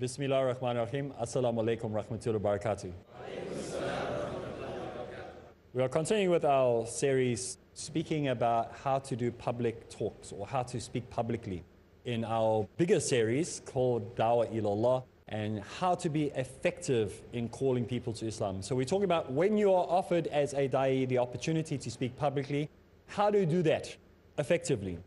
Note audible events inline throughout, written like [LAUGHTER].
Bismillah ar-Rahman ar-Rahim. Assalamu alaikum rahmatullahi barakatuh. We are continuing with our series speaking about how to do public talks or how to speak publicly in our bigger series called Dawah ilallah and how to be effective in calling people to Islam. So we're talking about when you are offered as a da'i the opportunity to speak publicly, how you do that effectively?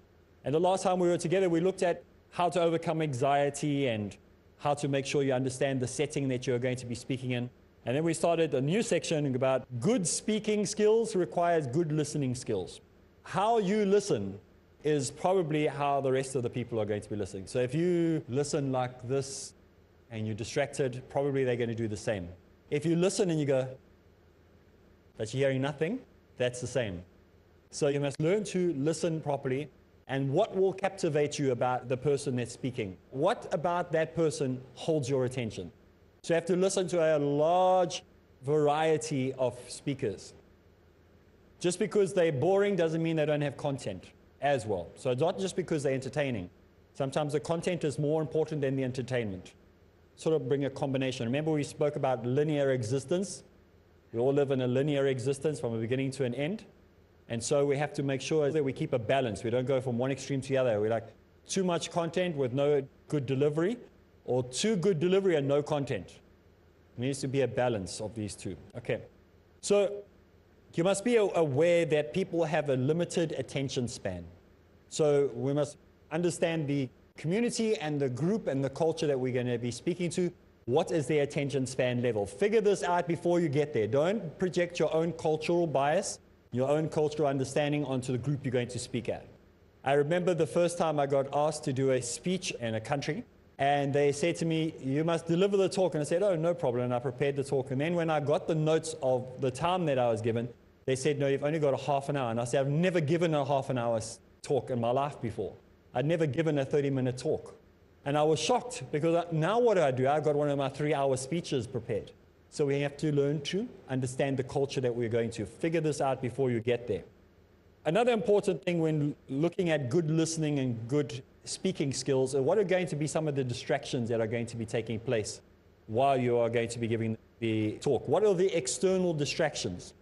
And the last time we were together, we looked at how to overcome anxiety and how to make sure you understand the setting that you're going to be speaking in. And then we started a new section about good speaking skills requires good listening skills. How you listen is probably how the rest of the people are going to be listening. So if you listen like this and you're distracted, probably they're going to do the same. If you listen and you go, but you're hearing nothing, that's the same. So you must learn to listen properly and what will captivate you about the person that's speaking? What about that person holds your attention? So you have to listen to a large variety of speakers. Just because they're boring doesn't mean they don't have content as well. So it's not just because they're entertaining. Sometimes the content is more important than the entertainment. Sort of bring a combination. Remember we spoke about linear existence? We all live in a linear existence from a beginning to an end. And so we have to make sure that we keep a balance. We don't go from one extreme to the other. We like too much content with no good delivery, or too good delivery and no content. There needs to be a balance of these two. Okay. So you must be aware that people have a limited attention span. So we must understand the community and the group and the culture that we're going to be speaking to. What is their attention span level? Figure this out before you get there. Don't project your own cultural bias your own cultural understanding onto the group you're going to speak at. I remember the first time I got asked to do a speech in a country, and they said to me, You must deliver the talk. And I said, Oh, no problem. And I prepared the talk. And then when I got the notes of the time that I was given, they said, No, you've only got a half an hour. And I said, I've never given a half an hour talk in my life before. I'd never given a 30 minute talk. And I was shocked because now what do I do? I've got one of my three hour speeches prepared. So we have to learn to understand the culture that we're going to. Figure this out before you get there. Another important thing when looking at good listening and good speaking skills are what are going to be some of the distractions that are going to be taking place while you are going to be giving the talk? What are the external distractions?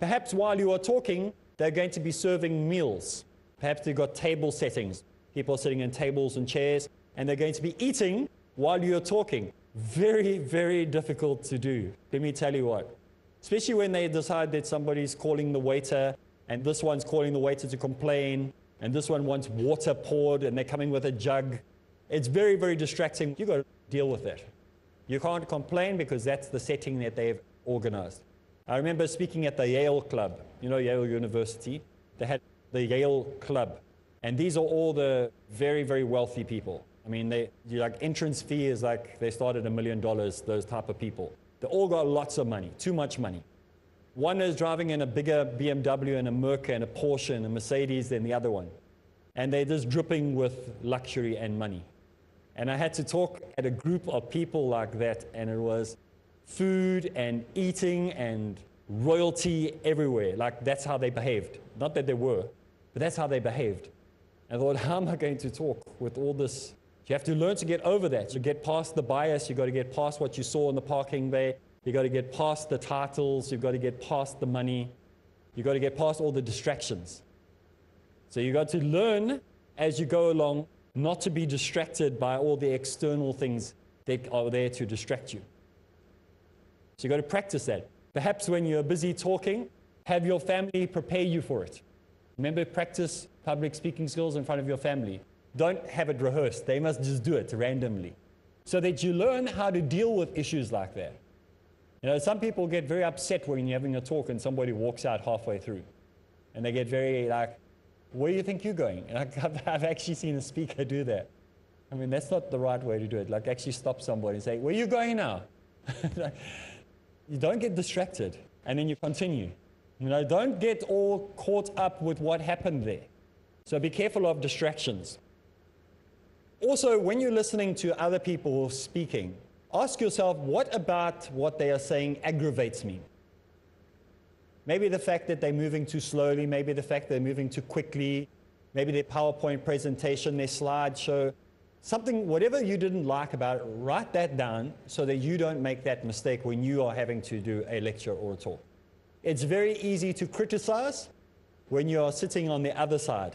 Perhaps while you are talking, they're going to be serving meals. Perhaps they've got table settings. People are sitting in tables and chairs, and they're going to be eating while you're talking. Very, very difficult to do. Let me tell you what. Especially when they decide that somebody's calling the waiter and this one's calling the waiter to complain and this one wants water poured and they're coming with a jug. It's very, very distracting. You've got to deal with that. You can't complain because that's the setting that they've organized. I remember speaking at the Yale Club, you know, Yale University. They had the Yale Club. And these are all the very, very wealthy people. I mean, they, like entrance fee is like they started a million dollars, those type of people. They all got lots of money, too much money. One is driving in a bigger BMW and a Merca and a Porsche and a Mercedes than the other one. And they're just dripping with luxury and money. And I had to talk at a group of people like that, and it was food and eating and royalty everywhere. Like that's how they behaved. Not that they were, but that's how they behaved. And I thought, [LAUGHS] how am I going to talk with all this you have to learn to get over that. You get past the bias, you've got to get past what you saw in the parking bay. You've got to get past the titles. You've got to get past the money. You've got to get past all the distractions. So you've got to learn as you go along not to be distracted by all the external things that are there to distract you. So you've got to practice that. Perhaps when you're busy talking, have your family prepare you for it. Remember, practice public speaking skills in front of your family. Don't have it rehearsed. They must just do it randomly so that you learn how to deal with issues like that. You know, some people get very upset when you're having a talk and somebody walks out halfway through. And they get very like, where do you think you're going? And [LAUGHS] I've, I've actually seen a speaker do that. I mean, that's not the right way to do it. Like, actually stop somebody and say, Where are you going now? [LAUGHS] you don't get distracted, and then you continue. You know, don't get all caught up with what happened there. So be careful of distractions. Also, when you're listening to other people speaking, ask yourself, what about what they are saying aggravates me? Maybe the fact that they're moving too slowly, maybe the fact they're moving too quickly, maybe their PowerPoint presentation, their slideshow, something, whatever you didn't like about it, write that down so that you don't make that mistake when you are having to do a lecture or a talk. It's very easy to criticize when you're sitting on the other side.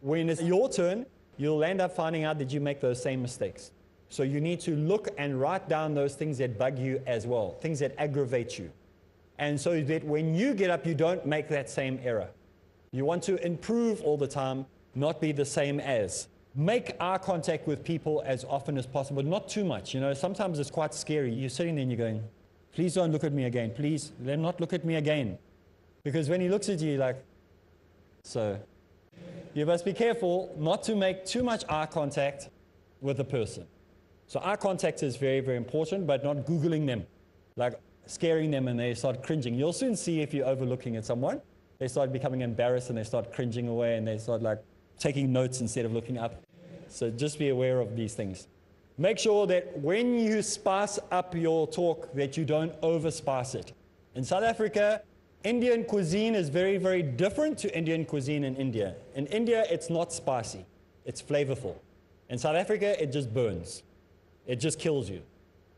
When it's your turn, you'll end up finding out that you make those same mistakes. So you need to look and write down those things that bug you as well, things that aggravate you. And so that when you get up, you don't make that same error. You want to improve all the time, not be the same as. Make eye contact with people as often as possible, not too much. You know, sometimes it's quite scary. You're sitting there and you're going, please don't look at me again. Please, let him not look at me again. Because when he looks at you, like, so you must be careful not to make too much eye contact with the person. So eye contact is very, very important, but not Googling them. Like, scaring them and they start cringing. You'll soon see if you're overlooking at someone, they start becoming embarrassed and they start cringing away and they start like taking notes instead of looking up. So just be aware of these things. Make sure that when you spice up your talk that you don't overspice it. In South Africa, Indian cuisine is very, very different to Indian cuisine in India. In India, it's not spicy, it's flavorful. In South Africa, it just burns, it just kills you.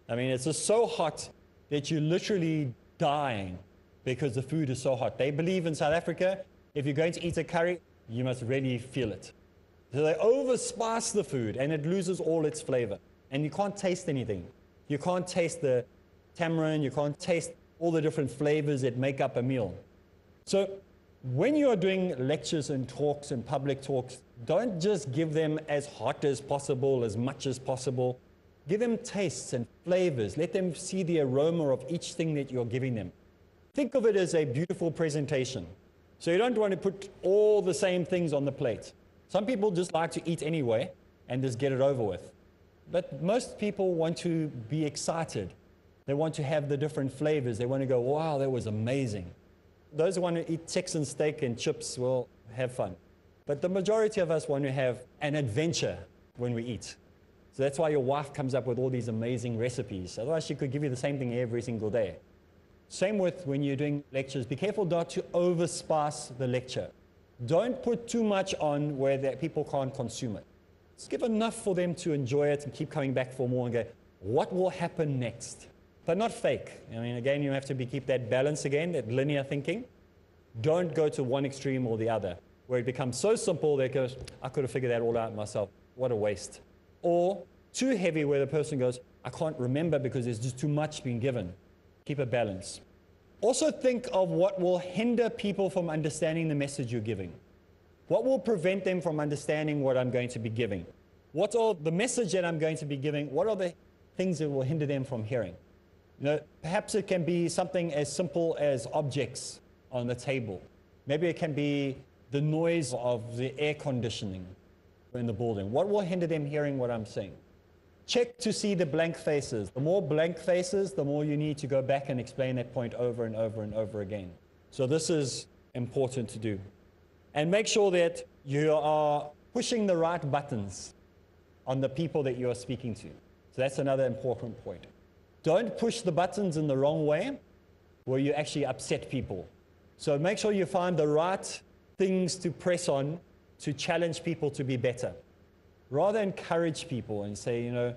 I mean, it's just so hot that you're literally dying because the food is so hot. They believe in South Africa, if you're going to eat a curry, you must really feel it. So they overspice the food and it loses all its flavor. And you can't taste anything. You can't taste the tamarind, you can't taste all the different flavors that make up a meal. So when you are doing lectures and talks and public talks, don't just give them as hot as possible, as much as possible. Give them tastes and flavors. Let them see the aroma of each thing that you're giving them. Think of it as a beautiful presentation. So you don't want to put all the same things on the plate. Some people just like to eat anyway and just get it over with. But most people want to be excited. They want to have the different flavors. They want to go, wow, that was amazing. Those who want to eat Texan steak and chips will have fun. But the majority of us want to have an adventure when we eat. So that's why your wife comes up with all these amazing recipes. Otherwise, she could give you the same thing every single day. Same with when you're doing lectures. Be careful not to overspice the lecture. Don't put too much on where that people can't consume it. Just give enough for them to enjoy it and keep coming back for more and go, what will happen next? But not fake. I mean, again, you have to be, keep that balance again, that linear thinking. Don't go to one extreme or the other, where it becomes so simple that goes, I could have figured that all out myself. What a waste or too heavy where the person goes, I can't remember because there's just too much being given. Keep a balance. Also, think of what will hinder people from understanding the message you're giving. What will prevent them from understanding what I'm going to be giving? What are the message that I'm going to be giving? What are the things that will hinder them from hearing? You know, perhaps it can be something as simple as objects on the table. Maybe it can be the noise of the air conditioning in the building? What will hinder them hearing what I'm saying? Check to see the blank faces. The more blank faces, the more you need to go back and explain that point over and over and over again. So this is important to do. And make sure that you are pushing the right buttons on the people that you are speaking to. So that's another important point. Don't push the buttons in the wrong way where you actually upset people. So make sure you find the right things to press on to challenge people to be better. Rather encourage people and say, you know,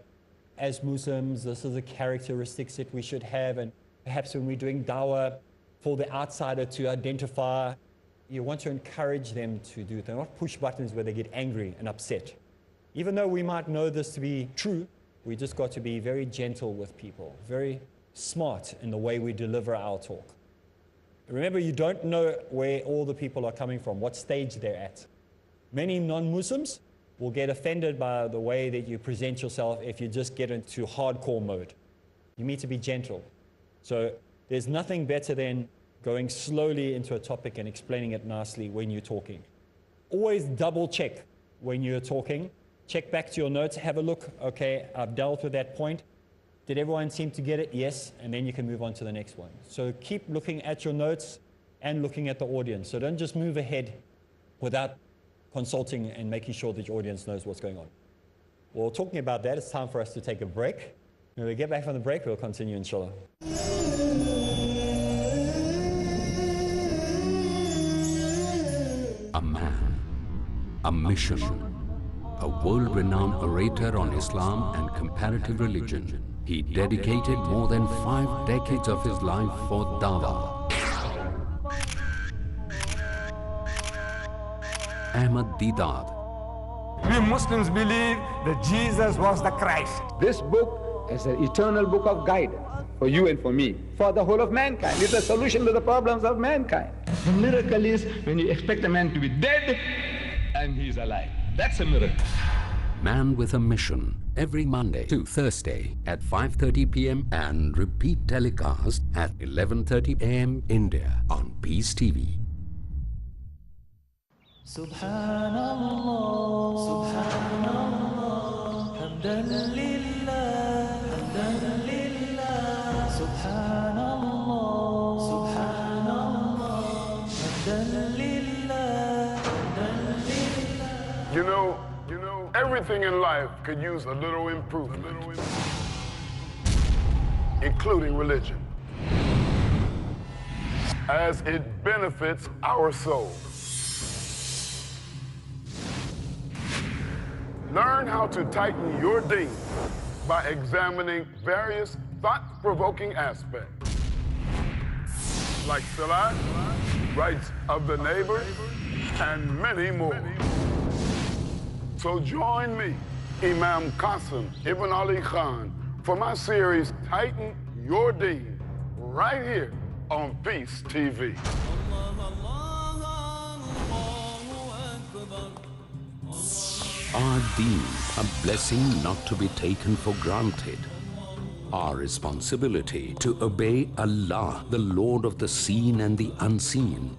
as Muslims, this is the characteristics that we should have. And perhaps when we're doing dawah for the outsider to identify, you want to encourage them to do it. not push buttons where they get angry and upset. Even though we might know this to be true, we just got to be very gentle with people, very smart in the way we deliver our talk. Remember, you don't know where all the people are coming from, what stage they're at. Many non Muslims will get offended by the way that you present yourself if you just get into hardcore mode. You need to be gentle. So there's nothing better than going slowly into a topic and explaining it nicely when you're talking. Always double check when you're talking check back to your notes, have a look. Okay, I've dealt with that point. Did everyone seem to get it? Yes. And then you can move on to the next one. So keep looking at your notes and looking at the audience. So don't just move ahead without consulting and making sure that your audience knows what's going on. Well, talking about that, it's time for us to take a break. When we get back from the break, we'll continue, inshallah. A man, a mission, a world renowned orator on Islam and comparative religion. He dedicated more than five decades of his life for dawah. Ahmed Deedat, We Muslims believe that Jesus was the Christ. This book is an eternal book of guidance for you and for me, for the whole of mankind. It's a solution to the problems of mankind. The miracle is when you expect a man to be dead and he's alive. That's a miracle. Man with a Mission, every Monday to Thursday at 5.30 p.m. and repeat telecast at 11.30 a.m. India on Peace TV. Subhanallah, Subhanallah, everything in life could use a little improvement, including religion, as it benefits our soul. Learn how to tighten your deen by examining various thought-provoking aspects, like Salah, rights of the neighbor, and many more. So join me, Imam Qasim Ibn Ali Khan, for my series Tighten Your Deen, right here on Peace TV. Our deen, a blessing not to be taken for granted. Our responsibility to obey Allah, the Lord of the seen and the unseen.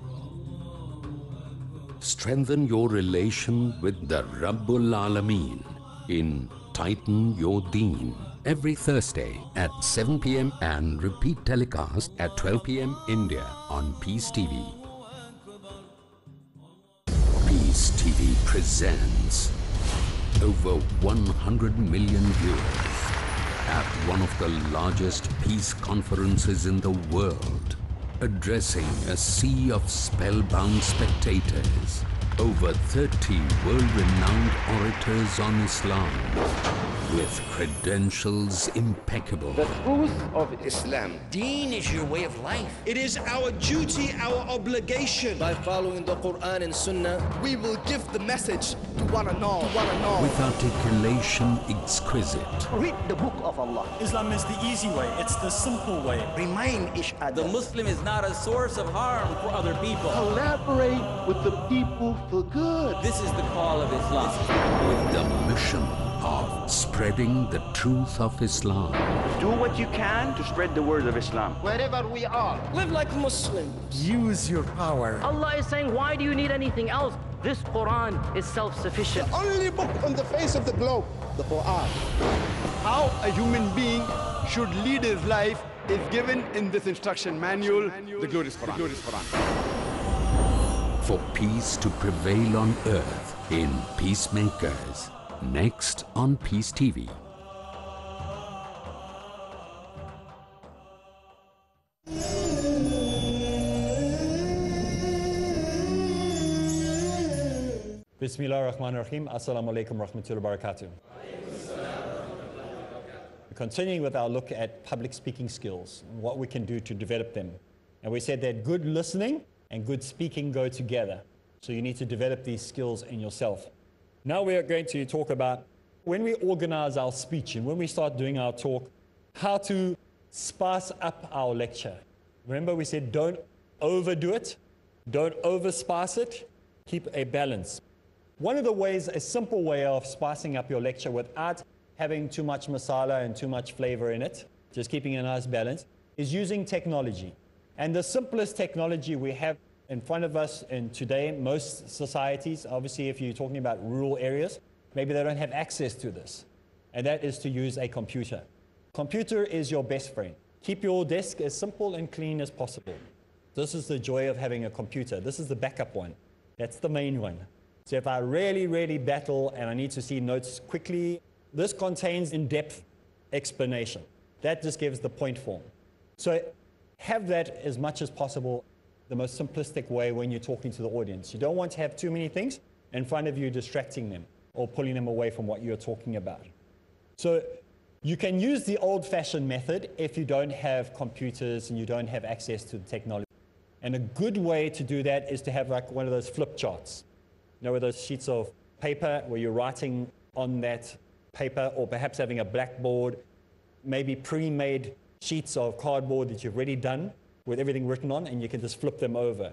Strengthen your relation with the Rabbul Alameen in Tighten Your Deen. Every Thursday at 7 p.m. and repeat telecast at 12 p.m. India on Peace TV. Peace TV presents over 100 million viewers at one of the largest peace conferences in the world, addressing a sea of spellbound spectators. Over 30 world-renowned orators on Islam with credentials impeccable. The truth of Islam. Deen is your way of life. It is our duty, our obligation. By following the Quran and Sunnah, We will give the message to one and all. One and all. With articulation exquisite. Read the book of Allah. Islam is the easy way, it's the simple way. Remind each other. the Muslim is not a source of harm for other people. Collaborate with the people for good. This is the call of Islam. With the mission of spreading the truth of Islam. Do what you can to spread the word of Islam. Wherever we are. Live like Muslims. Use your power. Allah is saying, why do you need anything else? This Quran is self-sufficient. The only book on the face of the globe, the Quran. How a human being should lead his life is given in this instruction manual, the glorious Quran. The glorious Quran. For peace to prevail on earth in Peacemakers. Next on Peace TV. Bismillah ar-Rahman ar-Rahim. Assalamu alaikum rahmatullahi wa barakatuh. Continuing with our look at public speaking skills, what we can do to develop them. And we said that good listening and good speaking go together. So you need to develop these skills in yourself. Now we are going to talk about when we organize our speech and when we start doing our talk, how to spice up our lecture. Remember, we said don't overdo it, don't overspice it, keep a balance. One of the ways, a simple way of spicing up your lecture without having too much masala and too much flavor in it, just keeping a nice balance, is using technology. And the simplest technology we have in front of us in today, most societies, obviously if you're talking about rural areas, maybe they don't have access to this, and that is to use a computer. Computer is your best friend. Keep your desk as simple and clean as possible. This is the joy of having a computer. This is the backup one. That's the main one. So if I really, really battle and I need to see notes quickly, this contains in-depth explanation. That just gives the point form. So have that as much as possible the most simplistic way when you're talking to the audience. You don't want to have too many things in front of you distracting them or pulling them away from what you're talking about. So you can use the old-fashioned method if you don't have computers and you don't have access to the technology. And a good way to do that is to have like one of those flip charts. You know, with those sheets of paper where you're writing on that paper or perhaps having a blackboard, maybe pre-made sheets of cardboard that you've already done with everything written on and you can just flip them over.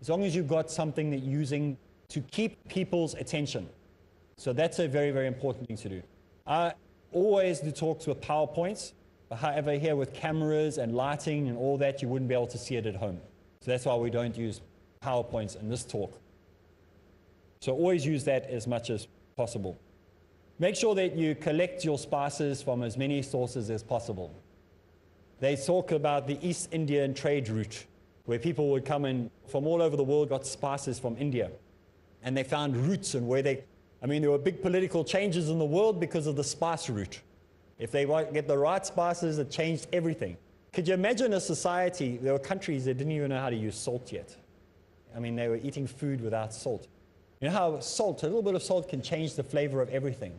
As long as you've got something that using to keep people's attention. So that's a very, very important thing to do. I always do talks with PowerPoints. But however, here with cameras and lighting and all that, you wouldn't be able to see it at home. So that's why we don't use PowerPoints in this talk. So always use that as much as possible. Make sure that you collect your spices from as many sources as possible. They talk about the East Indian trade route, where people would come in from all over the world, got spices from India. And they found routes and where they, I mean, there were big political changes in the world because of the spice route. If they get the right spices, it changed everything. Could you imagine a society, there were countries that didn't even know how to use salt yet. I mean, they were eating food without salt. You know how salt, a little bit of salt can change the flavor of everything.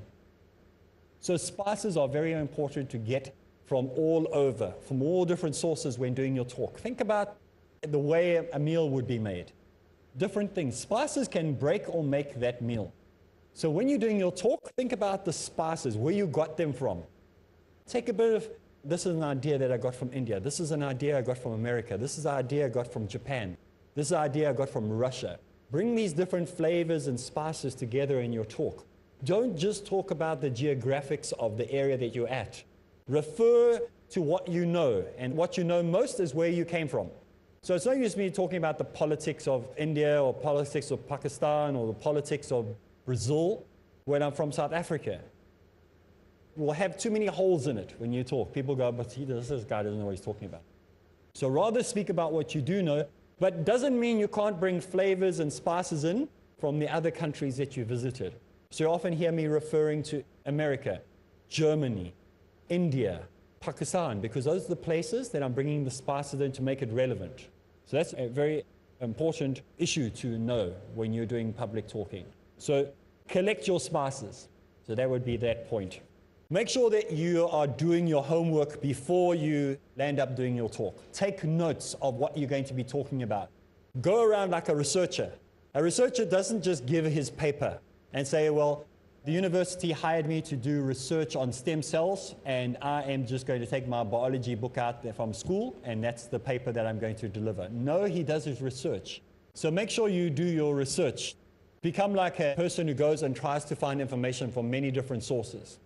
So spices are very important to get from all over, from all different sources when doing your talk. Think about the way a meal would be made. Different things. Spices can break or make that meal. So when you're doing your talk, think about the spices, where you got them from. Take a bit of, this is an idea that I got from India. This is an idea I got from America. This is an idea I got from Japan. This is an idea I got from Russia. Bring these different flavors and spices together in your talk. Don't just talk about the geographics of the area that you're at. Refer to what you know, and what you know most is where you came from. So it's no use me talking about the politics of India or politics of Pakistan or the politics of Brazil when I'm from South Africa. We'll have too many holes in it when you talk. People go, but he, this guy doesn't know what he's talking about. So rather speak about what you do know but doesn't mean you can't bring flavors and spices in from the other countries that you visited. So you often hear me referring to America, Germany, India, Pakistan, because those are the places that I'm bringing the spices in to make it relevant. So that's a very important issue to know when you're doing public talking. So collect your spices. So that would be that point. Make sure that you are doing your homework before you land up doing your talk. Take notes of what you're going to be talking about. Go around like a researcher. A researcher doesn't just give his paper and say, well, the university hired me to do research on stem cells, and I am just going to take my biology book out from school, and that's the paper that I'm going to deliver. No, he does his research. So make sure you do your research. Become like a person who goes and tries to find information from many different sources.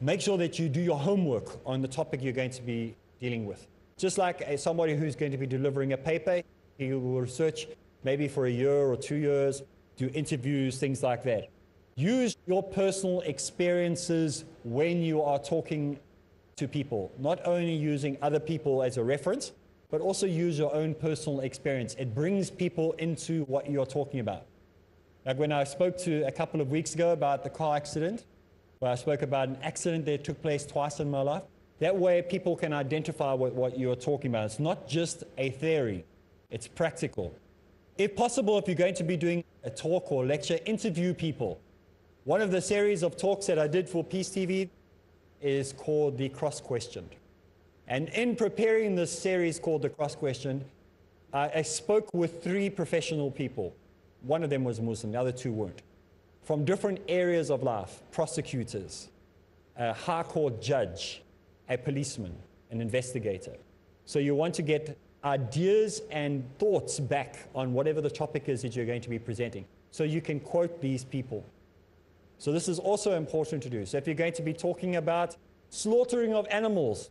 Make sure that you do your homework on the topic you're going to be dealing with. Just like a, somebody who's going to be delivering a paper, he will research maybe for a year or two years, do interviews, things like that. Use your personal experiences when you are talking to people, not only using other people as a reference, but also use your own personal experience. It brings people into what you're talking about. Like when I spoke to a couple of weeks ago about the car accident, where I spoke about an accident that took place twice in my life. That way, people can identify with what you're talking about. It's not just a theory, it's practical. If possible, if you're going to be doing a talk or lecture, interview people. One of the series of talks that I did for Peace TV is called The Cross Questioned. And in preparing this series called The Cross Questioned, I spoke with three professional people. One of them was Muslim, the other two weren't from different areas of life prosecutors, a high court judge, a policeman, an investigator. So you want to get ideas and thoughts back on whatever the topic is that you're going to be presenting. So you can quote these people. So this is also important to do. So if you're going to be talking about slaughtering of animals,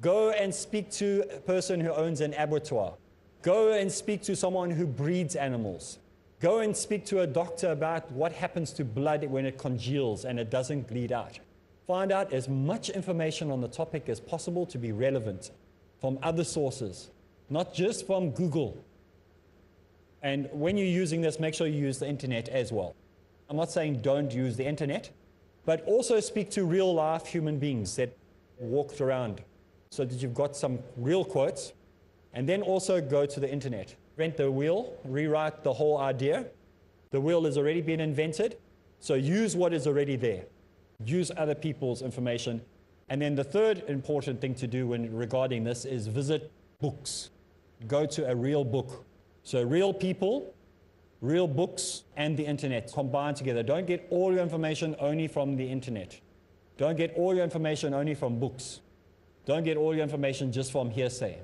go and speak to a person who owns an abattoir. Go and speak to someone who breeds animals. Go and speak to a doctor about what happens to blood when it congeals and it doesn't bleed out. Find out as much information on the topic as possible to be relevant from other sources, not just from Google. And when you're using this, make sure you use the internet as well. I'm not saying don't use the internet, but also speak to real life human beings that walked around so that you've got some real quotes. And then also go to the internet. Rent the wheel, rewrite the whole idea. The wheel has already been invented, so use what is already there. Use other people's information. And then the third important thing to do when regarding this is visit books. Go to a real book. So real people, real books, and the internet combined together. Don't get all your information only from the internet. Don't get all your information only from books. Don't get all your information just from hearsay.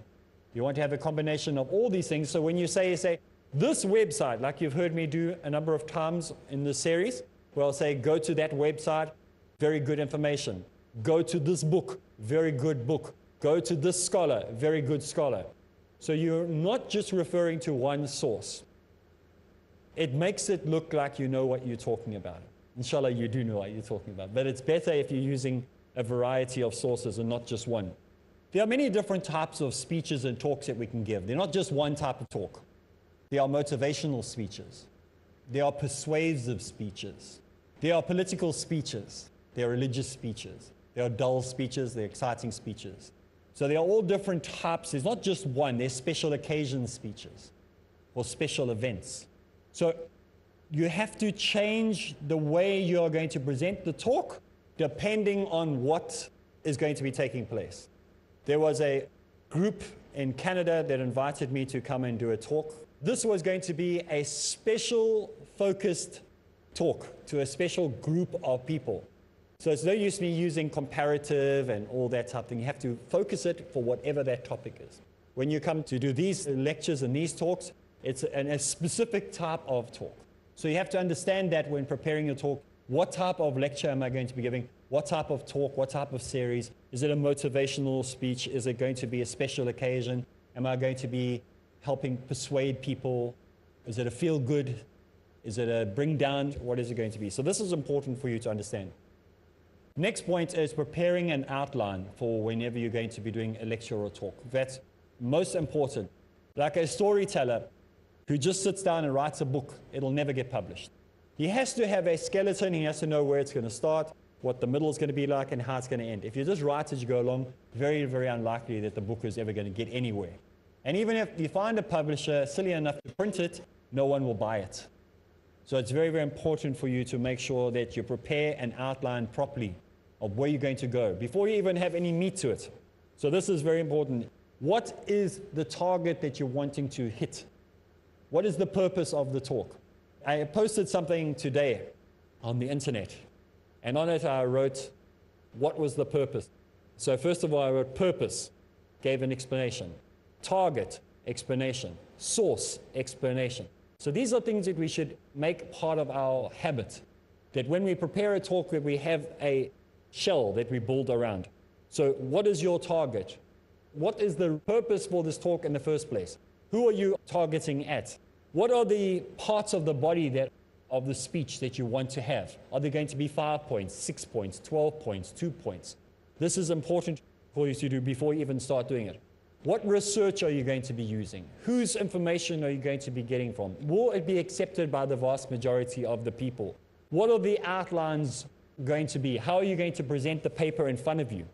You want to have a combination of all these things. So when you say, say, this website, like you've heard me do a number of times in this series, where I'll say, go to that website, very good information. Go to this book, very good book. Go to this scholar, very good scholar. So you're not just referring to one source. It makes it look like you know what you're talking about. Inshallah, you do know what you're talking about. But it's better if you're using a variety of sources and not just one. There are many different types of speeches and talks that we can give. They're not just one type of talk. There are motivational speeches. There are persuasive speeches. There are political speeches. There are religious speeches. There are dull speeches. There are exciting speeches. So there are all different types. There's not just one. There's special occasion speeches or special events. So you have to change the way you are going to present the talk depending on what is going to be taking place. There was a group in Canada that invited me to come and do a talk. This was going to be a special focused talk to a special group of people. So it's no use me using comparative and all that type of thing. You have to focus it for whatever that topic is. When you come to do these lectures and these talks, it's a, a specific type of talk. So you have to understand that when preparing your talk, what type of lecture am I going to be giving? What type of talk? What type of series? Is it a motivational speech? Is it going to be a special occasion? Am I going to be helping persuade people? Is it a feel good? Is it a bring down? What is it going to be? So, this is important for you to understand. Next point is preparing an outline for whenever you're going to be doing a lecture or talk. That's most important. Like a storyteller who just sits down and writes a book, it'll never get published. He has to have a skeleton, he has to know where it's going to start, what the middle is going to be like, and how it's going to end. If you just write as you go along, very, very unlikely that the book is ever going to get anywhere. And even if you find a publisher silly enough to print it, no one will buy it. So it's very, very important for you to make sure that you prepare and outline properly of where you're going to go before you even have any meat to it. So this is very important. What is the target that you're wanting to hit? What is the purpose of the talk? I posted something today on the internet, and on it I wrote, What was the purpose? So, first of all, I wrote purpose, gave an explanation, target, explanation, source, explanation. So, these are things that we should make part of our habit. That when we prepare a talk, that we have a shell that we build around. So, what is your target? What is the purpose for this talk in the first place? Who are you targeting at? What are the parts of the body that of the speech that you want to have? Are they going to be five points, six points, 12 points, two points? This is important for you to do before you even start doing it. What research are you going to be using? Whose information are you going to be getting from? Will it be accepted by the vast majority of the people? What are the outlines going to be? How are you going to present the paper in front of you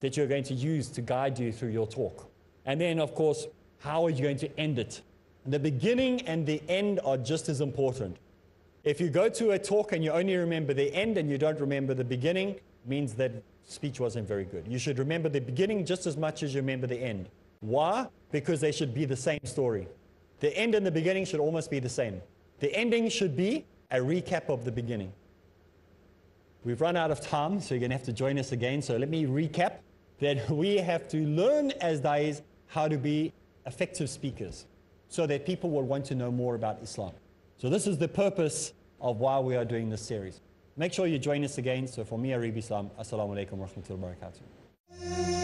that you're going to use to guide you through your talk? And then, of course, how are you going to end it? The beginning and the end are just as important. If you go to a talk and you only remember the end and you don't remember the beginning, means that speech wasn't very good. You should remember the beginning just as much as you remember the end. Why? Because they should be the same story. The end and the beginning should almost be the same. The ending should be a recap of the beginning. We've run out of time, so you're going to have to join us again. So let me recap that [LAUGHS] we have to learn as dais how to be effective speakers so that people will want to know more about Islam. So this is the purpose of why we are doing this series. Make sure you join us again. So for me, Areeb Islam, Assalamu alaikum wa rahmatullahi wa barakatuh.